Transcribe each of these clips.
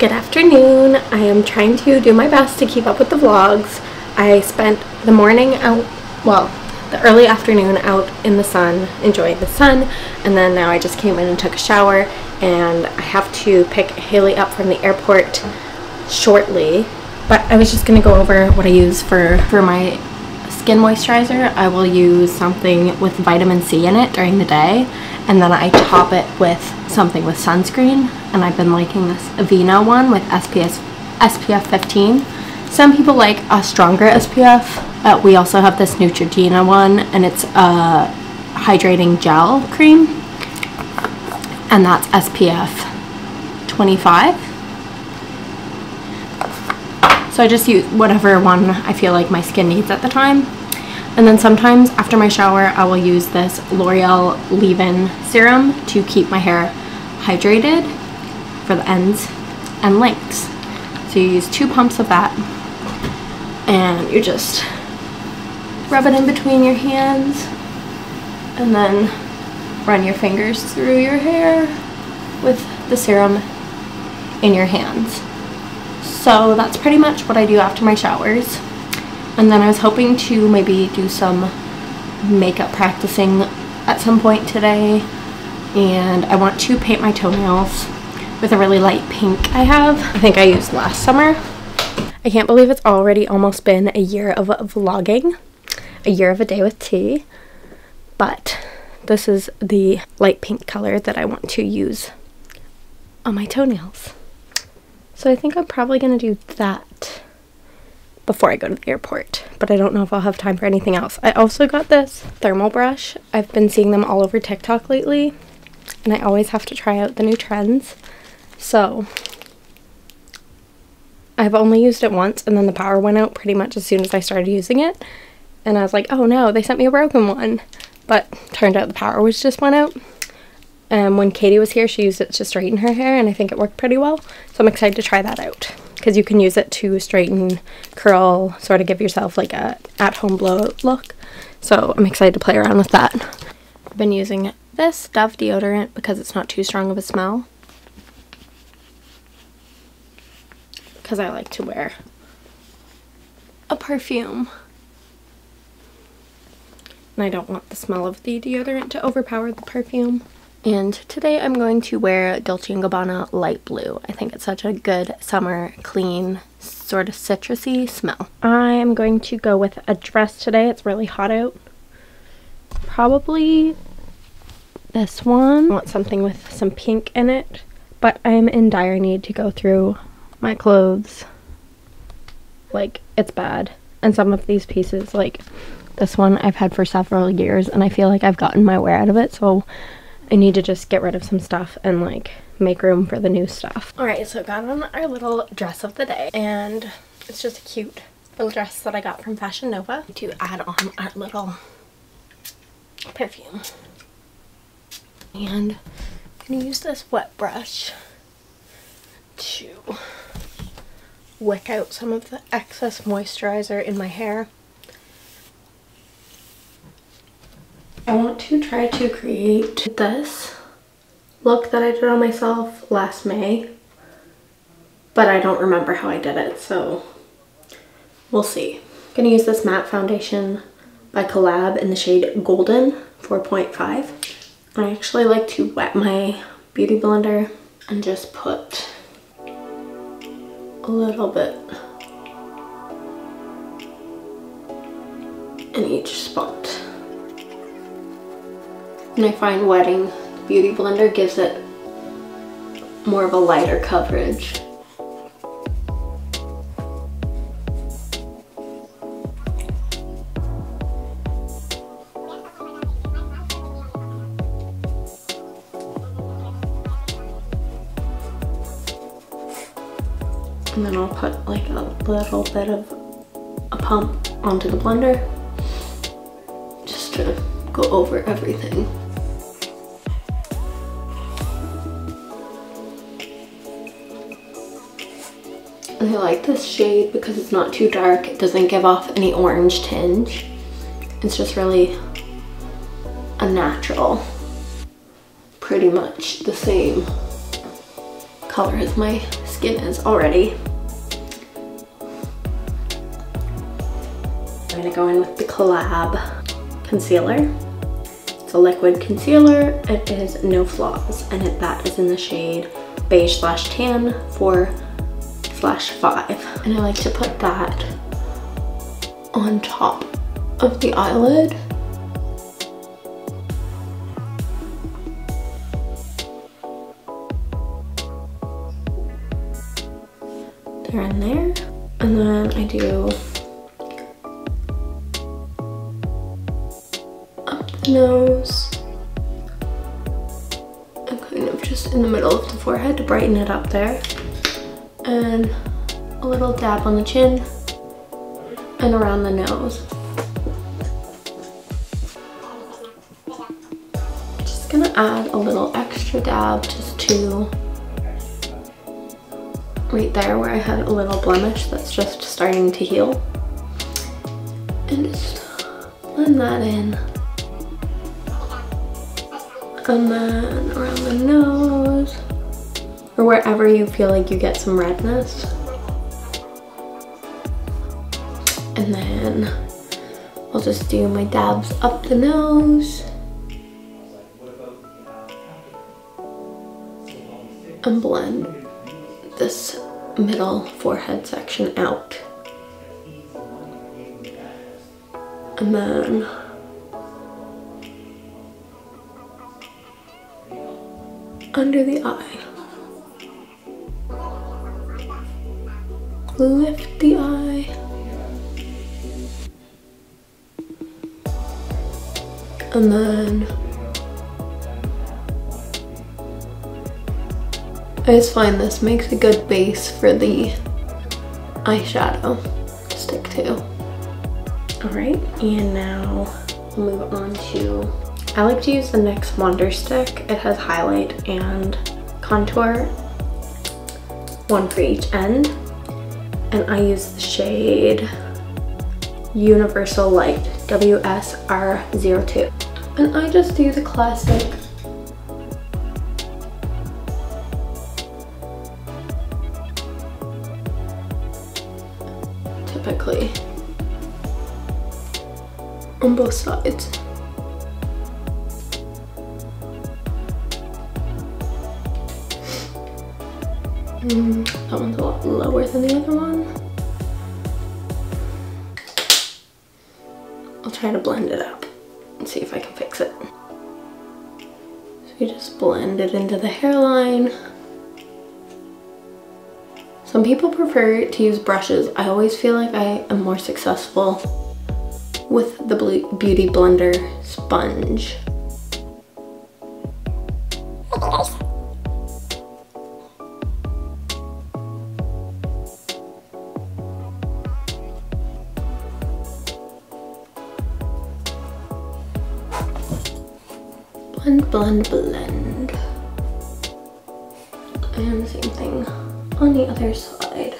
Good afternoon. I am trying to do my best to keep up with the vlogs. I spent the morning out, well, the early afternoon out in the sun, enjoying the sun, and then now I just came in and took a shower, and I have to pick Haley up from the airport shortly. But I was just gonna go over what I use for, for my skin moisturizer. I will use something with vitamin C in it during the day, and then I top it with something with sunscreen, and I've been liking this Aveeno one with SPF, SPF 15. Some people like a stronger SPF. Uh, we also have this Neutrogena one, and it's a hydrating gel cream, and that's SPF 25. So I just use whatever one I feel like my skin needs at the time. And then sometimes after my shower, I will use this L'Oreal Leave-In Serum to keep my hair hydrated for the ends and lengths. So you use two pumps of that and you just rub it in between your hands and then run your fingers through your hair with the serum in your hands. So that's pretty much what I do after my showers. And then I was hoping to maybe do some makeup practicing at some point today. And I want to paint my toenails with a really light pink I have. I think I used last summer. I can't believe it's already almost been a year of vlogging. A year of a day with T. But this is the light pink color that I want to use on my toenails. So I think I'm probably going to do that before I go to the airport, but I don't know if I'll have time for anything else. I also got this thermal brush. I've been seeing them all over TikTok lately, and I always have to try out the new trends. So I've only used it once, and then the power went out pretty much as soon as I started using it. And I was like, oh no, they sent me a broken one. But turned out the power was just went out. And when Katie was here, she used it to straighten her hair, and I think it worked pretty well. So I'm excited to try that out because you can use it to straighten, curl, sort of give yourself like a at-home blowout look. So I'm excited to play around with that. I've been using this Dove deodorant because it's not too strong of a smell. Because I like to wear a perfume. And I don't want the smell of the deodorant to overpower the perfume. And today I'm going to wear Dolce & Gabbana Light Blue. I think it's such a good summer, clean, sort of citrusy smell. I am going to go with a dress today. It's really hot out. Probably this one. I want something with some pink in it. But I'm in dire need to go through my clothes. Like, it's bad. And some of these pieces, like this one, I've had for several years. And I feel like I've gotten my wear out of it. So I need to just get rid of some stuff and like make room for the new stuff. Alright, so got on our little dress of the day and it's just a cute little dress that I got from Fashion Nova to add on our little perfume. And I'm going to use this wet brush to wick out some of the excess moisturizer in my hair. I want to try to create this look that I did on myself last May, but I don't remember how I did it, so we'll see. I'm gonna use this matte foundation by Collab in the shade Golden 4.5. I actually like to wet my beauty blender and just put a little bit in each spot. And I find wetting Beauty Blender gives it more of a lighter coverage. And then I'll put like a little bit of a pump onto the blender just to go over everything. Like this shade because it's not too dark. It doesn't give off any orange tinge. It's just really a natural, pretty much the same color as my skin is already. I'm gonna go in with the Collab concealer. It's a liquid concealer. It is no flaws and it, that is in the shade beige slash tan 4 slash 5. And I like to put that on top of the eyelid. They're in there. And then I do up the nose and kind of just in the middle of the forehead to brighten it up there and a little dab on the chin and around the nose. Just gonna add a little extra dab just to right there where I had a little blemish that's just starting to heal. And just blend that in. And then around the nose or wherever you feel like you get some redness. And then I'll just do my dabs up the nose. And blend this middle forehead section out. And then under the eye. Lift the eye. And then I just find this makes a good base for the eyeshadow stick to. All right, and now we'll move on to I like to use the NYX Wonder Stick. It has highlight and contour, one for each end. And I use the shade Universal Light, WSR02. And I just do the classic typically on both sides. Mm, that one's a lot lower than the other one. I'll try to blend it up and see if I can fix it. So you just blend it into the hairline. Some people prefer to use brushes. I always feel like I am more successful with the Beauty Blender sponge. Blend, blend. And same thing on the other side.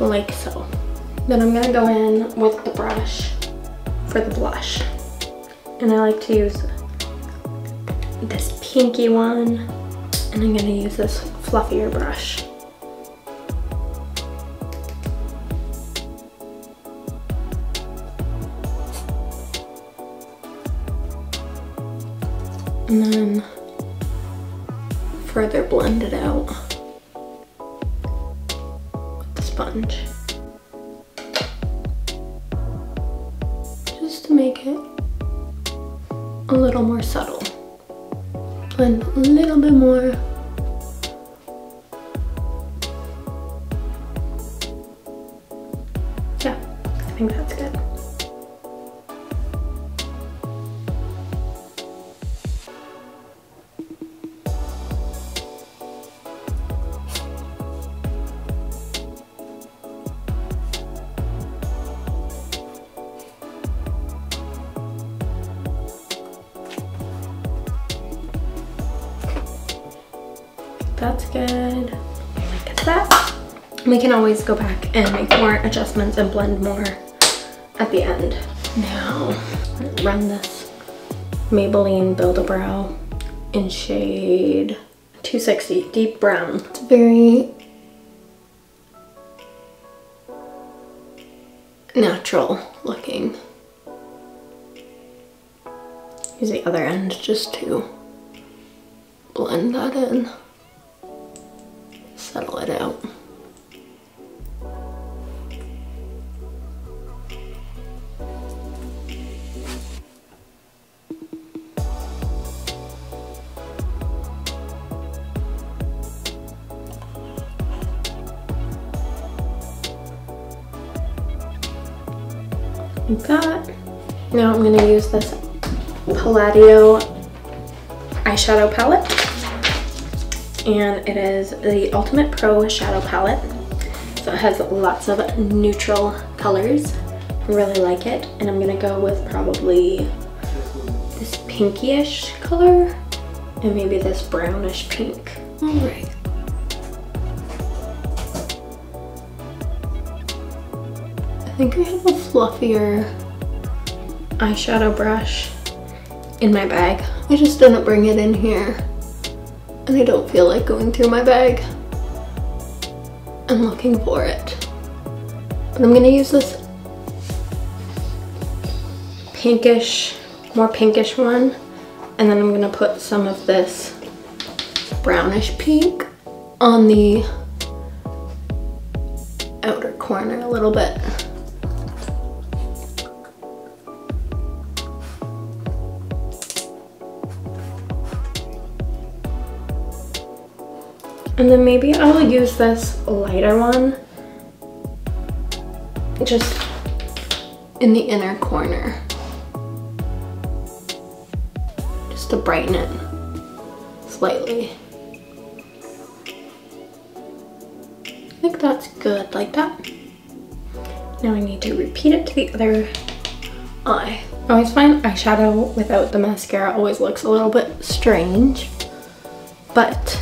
like so. Then I'm gonna go in with the brush for the blush. And I like to use this pinky one. And I'm gonna use this fluffier brush. And then further blend it out with the sponge. Make it a little more subtle. And a little bit more good. Like that. We can always go back and make more adjustments and blend more at the end. Now, run this Maybelline Build-A-Brow in shade 260, deep brown. It's very natural looking. Use the other end just to blend that in, settle it out. that. Now I'm gonna use this Palladio eyeshadow palette. And it is the Ultimate Pro Shadow Palette. So it has lots of neutral colors. I really like it. And I'm gonna go with probably this pinkyish color and maybe this brownish pink. All right. I think I have a fluffier eyeshadow brush in my bag. I just didn't bring it in here and I don't feel like going through my bag and looking for it. But I'm gonna use this pinkish, more pinkish one and then I'm gonna put some of this brownish pink on the outer corner a little bit. And then maybe I'll use this lighter one just in the inner corner. Just to brighten it slightly. I think that's good like that. Now I need to repeat it to the other eye. I always find eyeshadow without the mascara always looks a little bit strange, but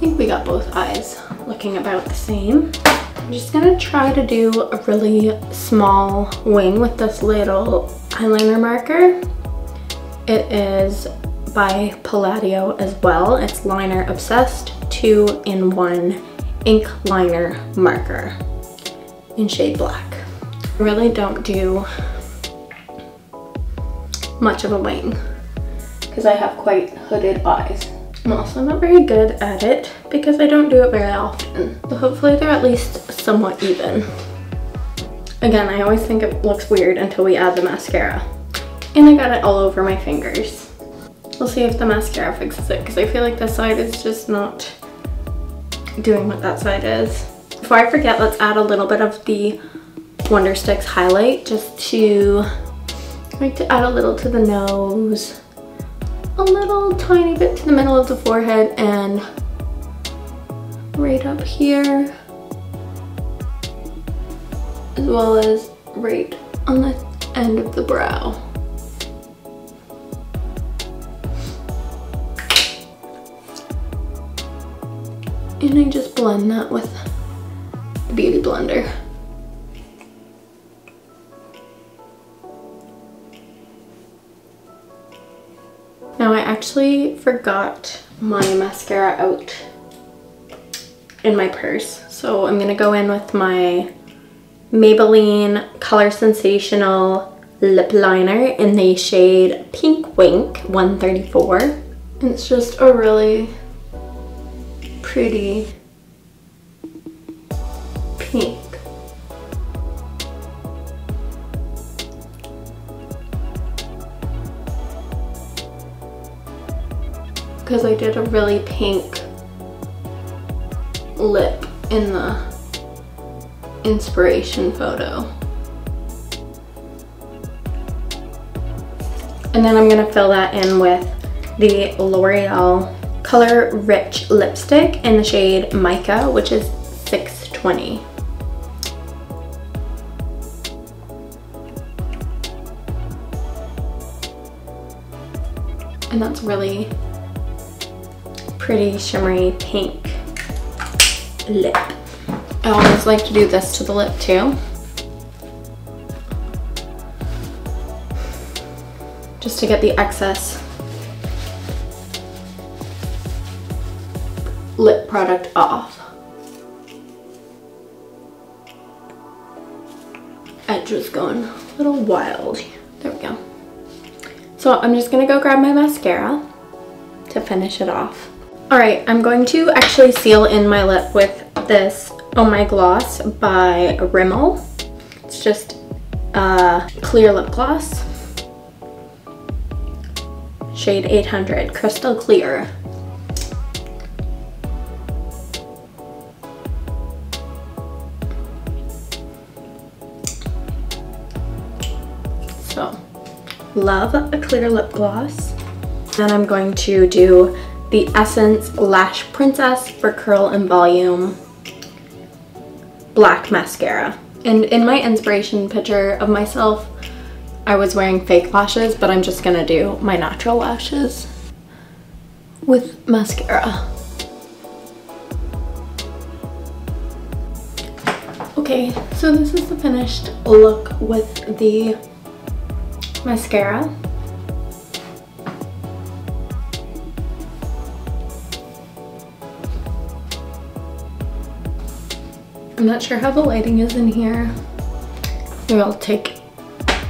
think we got both eyes looking about the same. I'm just gonna try to do a really small wing with this little eyeliner marker. It is by Palladio as well. It's Liner Obsessed 2-in-1 ink liner marker in shade black. I really don't do much of a wing because I have quite hooded eyes. I'm also not very good at it because I don't do it very often. So hopefully they're at least somewhat even. Again, I always think it looks weird until we add the mascara. And I got it all over my fingers. We'll see if the mascara fixes it because I feel like this side is just not doing what that side is. Before I forget, let's add a little bit of the Wonder Sticks highlight just to, like to add a little to the nose a little tiny bit to the middle of the forehead and right up here as well as right on the end of the brow. And I just blend that with the Beauty Blender. Actually forgot my mascara out in my purse. So I'm gonna go in with my Maybelline Color Sensational lip liner in the shade Pink Wink 134. It's just a really pretty because I did a really pink lip in the inspiration photo. And then I'm gonna fill that in with the L'Oreal Color Rich lipstick in the shade Mica, which is 620. And that's really pretty shimmery pink lip. I always like to do this to the lip too. Just to get the excess lip product off. Edge was going a little wild. There we go. So I'm just gonna go grab my mascara to finish it off. All right, I'm going to actually seal in my lip with this Oh My Gloss by Rimmel. It's just a clear lip gloss. Shade 800, crystal clear. So, love a clear lip gloss. Then I'm going to do the Essence Lash Princess for Curl and Volume black mascara. And in my inspiration picture of myself, I was wearing fake lashes, but I'm just gonna do my natural lashes with mascara. Okay, so this is the finished look with the mascara. I'm not sure how the lighting is in here. Maybe I'll take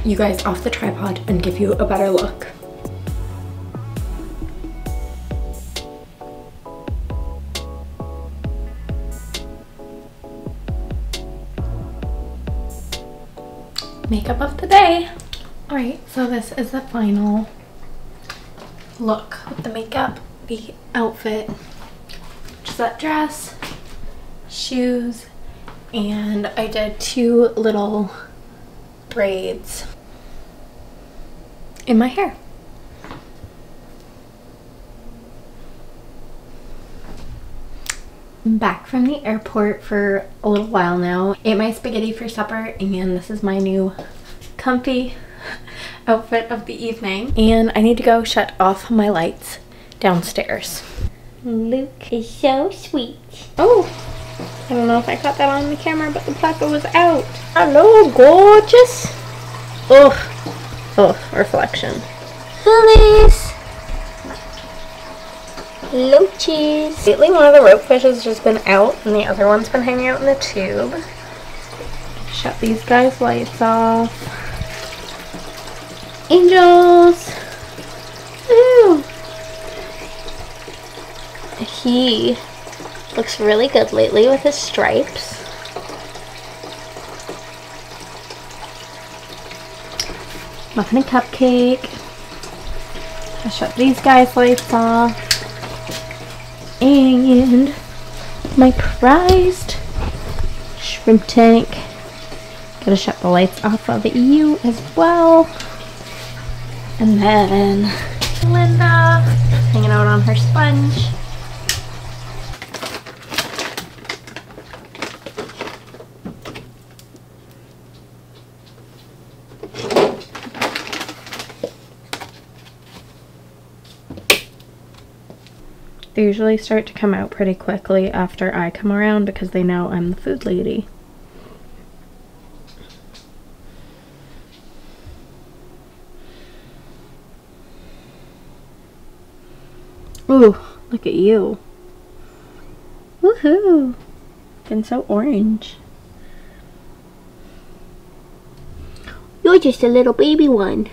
you guys off the tripod and give you a better look. Makeup of the day. All right, so this is the final look with the makeup, the outfit, is that dress, shoes, and I did two little braids in my hair. I'm back from the airport for a little while now. Ate my spaghetti for supper and this is my new comfy outfit of the evening. And I need to go shut off my lights downstairs. Luke is so sweet. Oh, I don't know if I caught that on the camera, but the placard was out. Hello, gorgeous. Oh, oh, reflection. Feliz. Loaches. Lately, one of the rope fish has just been out, and the other one's been hanging out in the tube. Shut these guys' lights off. Angels! Ooh! He looks really good lately with his stripes. Muffin and cupcake. I shut these guys' lights off. And my prized shrimp tank. Gotta shut the lights off of you as well. And then Linda hanging out on her sponge. Usually start to come out pretty quickly after I come around because they know I'm the food lady. Ooh, look at you. Woohoo! Getting so orange. You're just a little baby one.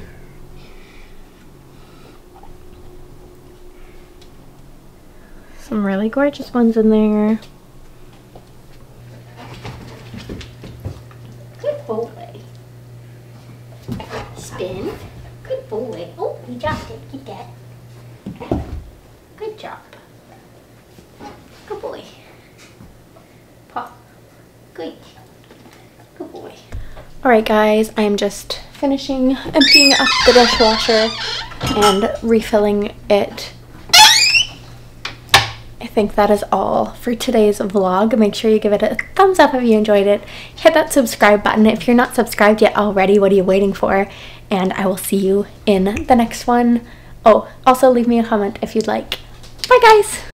Some really gorgeous ones in there. Good boy. Spin. Good boy. Oh, you dropped it. Get that. Good job. Good boy. Paw. Good. Good boy. Alright guys, I am just finishing emptying up the dishwasher and refilling it. Think that is all for today's vlog. Make sure you give it a thumbs up if you enjoyed it. Hit that subscribe button. If you're not subscribed yet already, what are you waiting for? And I will see you in the next one. Oh, also leave me a comment if you'd like. Bye guys!